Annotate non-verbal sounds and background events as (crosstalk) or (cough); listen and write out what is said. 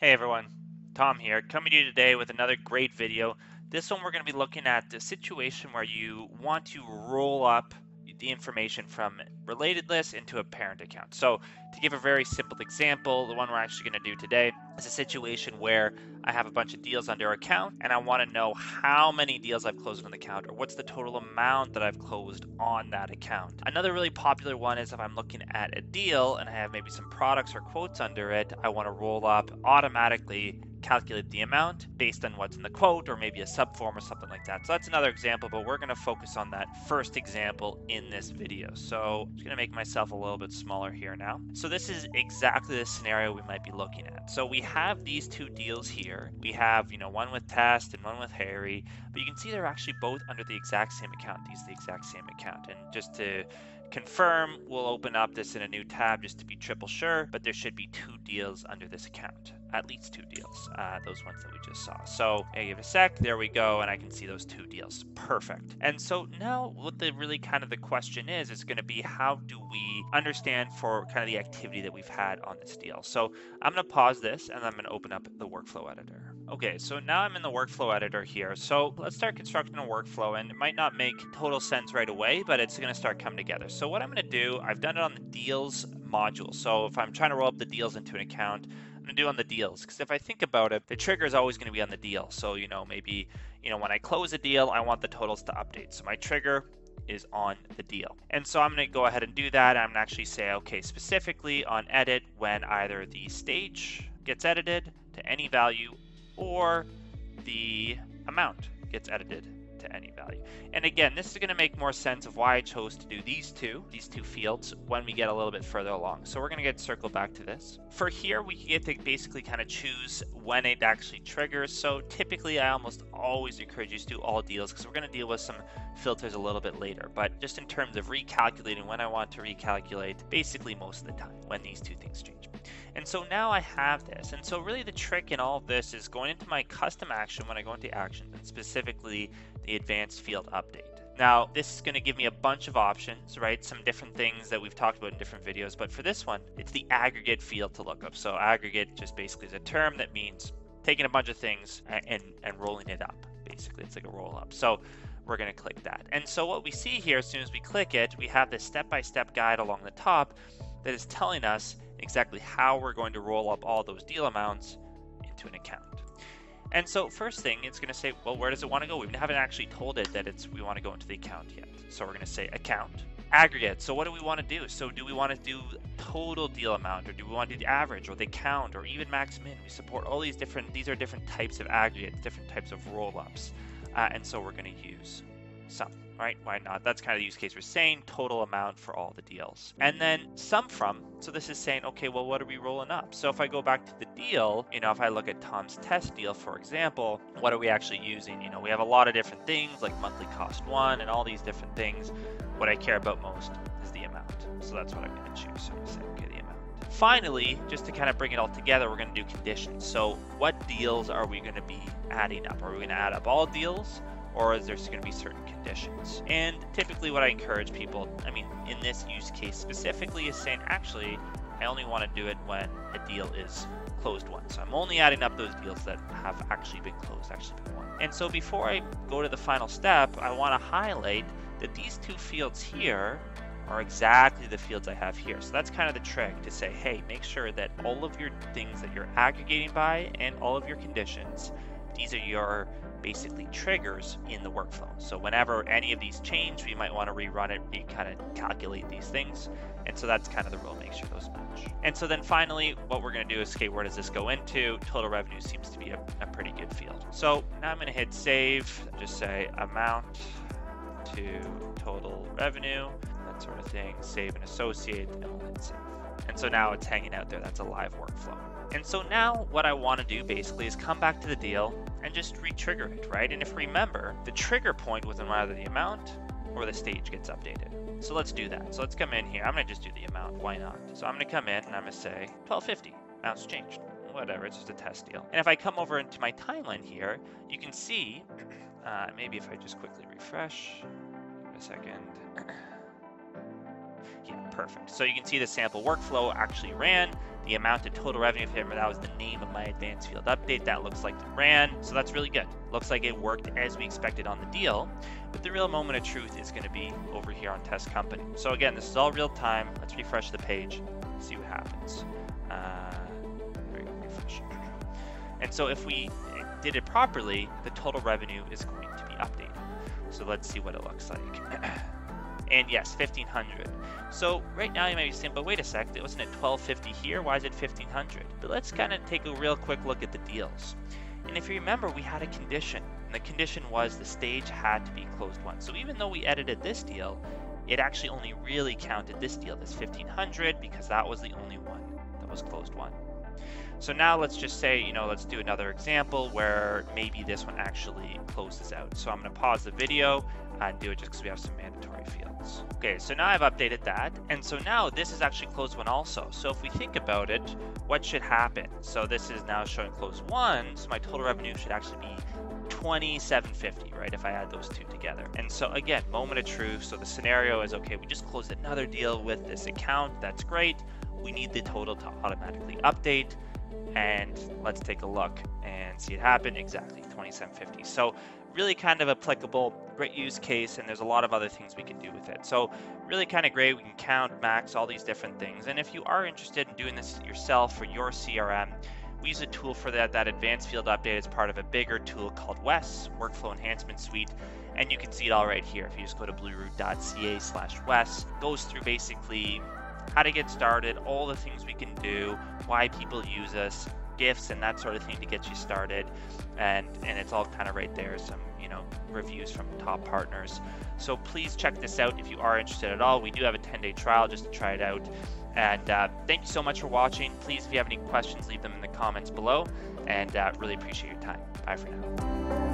Hey everyone, Tom here, coming to you today with another great video. This one we're going to be looking at the situation where you want to roll up the information from related lists into a parent account. So to give a very simple example, the one we're actually going to do today is a situation where I have a bunch of deals under account and I want to know how many deals I've closed on the account or what's the total amount that I've closed on that account. Another really popular one is if I'm looking at a deal and I have maybe some products or quotes under it, I want to roll up automatically calculate the amount based on what's in the quote or maybe a subform or something like that. So that's another example, but we're going to focus on that first example in this video. So I'm just going to make myself a little bit smaller here now. So this is exactly the scenario we might be looking at. So we have these two deals here. We have, you know, one with Test and one with Harry, but you can see they're actually both under the exact same account. These the exact same account. And just to confirm, we'll open up this in a new tab just to be triple sure, but there should be two deals under this account at least two deals, uh, those ones that we just saw. So I give a sec, there we go, and I can see those two deals. Perfect. And so now what the really kind of the question is, is going to be how do we understand for kind of the activity that we've had on this deal. So I'm going to pause this and I'm going to open up the workflow editor. Okay, so now I'm in the workflow editor here. So let's start constructing a workflow and it might not make total sense right away, but it's going to start coming together. So what I'm going to do, I've done it on the deals module. So if I'm trying to roll up the deals into an account, I'm to do on the deals because if I think about it, the trigger is always going to be on the deal. So, you know, maybe, you know, when I close a deal, I want the totals to update. So my trigger is on the deal. And so I'm going to go ahead and do that. I'm going to actually say, okay, specifically on edit when either the stage gets edited to any value or the amount gets edited to any value. And again, this is going to make more sense of why I chose to do these two, these two fields, when we get a little bit further along. So we're going to get circle back to this. For here, we get to basically kind of choose when it actually triggers. So typically, I almost always encourage you to do all deals because we're going to deal with some filters a little bit later. But just in terms of recalculating when I want to recalculate, basically most of the time when these two things change. And so now I have this. And so really the trick in all of this is going into my custom action when I go into actions and specifically the advanced field update. Now, this is going to give me a bunch of options, right? Some different things that we've talked about in different videos. But for this one, it's the aggregate field to look up. So aggregate just basically is a term that means taking a bunch of things and, and rolling it up. Basically, it's like a roll up. So we're going to click that. And so what we see here, as soon as we click it, we have this step-by-step -step guide along the top that is telling us exactly how we're going to roll up all those deal amounts into an account. And so first thing, it's going to say, well, where does it want to go? We haven't actually told it that it's we want to go into the account yet. So we're going to say account aggregate. So what do we want to do? So do we want to do total deal amount or do we want to do the average or the count or even max min? We support all these different, these are different types of aggregates, different types of roll ups. Uh, and so we're going to use sum, right? Why not? That's kind of the use case we're saying, total amount for all the deals. And then sum from, so this is saying, okay, well, what are we rolling up? So if I go back to the deal, you know, if I look at Tom's test deal, for example, what are we actually using? You know, we have a lot of different things like monthly cost one and all these different things. What I care about most is the amount. So that's what I'm going to choose. So I'm going to say, okay, the amount. Finally, just to kind of bring it all together, we're going to do conditions. So what deals are we going to be adding up? Are we going to add up all deals? Or is there going to be certain conditions? And typically, what I encourage people, I mean, in this use case specifically, is saying, actually, I only want to do it when a deal is closed once. So I'm only adding up those deals that have actually been closed, actually been won. And so before I go to the final step, I want to highlight that these two fields here are exactly the fields I have here. So that's kind of the trick to say, hey, make sure that all of your things that you're aggregating by and all of your conditions, these are your basically triggers in the workflow. So whenever any of these change, we might want to rerun it, and kind of calculate these things. And so that's kind of the rule, make sure those match. And so then finally, what we're going to do is, okay, where does this go into? Total revenue seems to be a, a pretty good field. So now I'm going to hit save, just say amount to total revenue, that sort of thing, save and associate, and we'll hit save. And so now it's hanging out there. That's a live workflow. And so now what I want to do basically is come back to the deal and just re-trigger it, right? And if remember, the trigger point was in either the amount or the stage gets updated. So let's do that. So let's come in here. I'm going to just do the amount. Why not? So I'm going to come in and I'm going to say 1250. Amount's changed. Whatever, it's just a test deal. And if I come over into my timeline here, you can see, (clears throat) uh, maybe if I just quickly refresh, a second. (clears throat) Perfect. So you can see the sample workflow actually ran. The amount of total revenue, if that was the name of my advanced field update, that looks like it ran. So that's really good. Looks like it worked as we expected on the deal. But the real moment of truth is going to be over here on test company. So again, this is all real time. Let's refresh the page, see what happens. Uh, there we go, refresh. And so if we did it properly, the total revenue is going to be updated. So let's see what it looks like. (clears throat) and yes, 1500. So right now you might be saying, but wait a sec, it wasn't at 1250 here, why is it 1500? But let's kind of take a real quick look at the deals. And if you remember, we had a condition, and the condition was the stage had to be closed won. So even though we edited this deal, it actually only really counted this deal, this 1500, because that was the only one that was closed won. So now let's just say, you know, let's do another example where maybe this one actually closes out. So I'm going to pause the video and do it just because we have some mandatory fields. Okay, so now I've updated that. And so now this is actually closed won also. So if we think about it, what should happen? So this is now showing closed won, So my total revenue should actually be 2750, right? If I add those two together. And so again, moment of truth. So the scenario is, okay, we just closed another deal with this account. That's great. We need the total to automatically update and let's take a look and see it happen exactly 2750 so really kind of applicable great use case and there's a lot of other things we can do with it. So really kind of great we can count max all these different things. And if you are interested in doing this yourself for your crm we use a tool for that that advanced field update. Is part of a bigger tool called wes workflow enhancement suite and you can see it all right here. If you just go to bluroot.ca slash wes goes through basically how to get started, all the things we can do, why people use us, gifts and that sort of thing to get you started. And and it's all kind of right there. Some you know reviews from top partners. So please check this out if you are interested at all. We do have a 10-day trial just to try it out. And uh, thank you so much for watching. Please, if you have any questions, leave them in the comments below. And uh, really appreciate your time. Bye for now.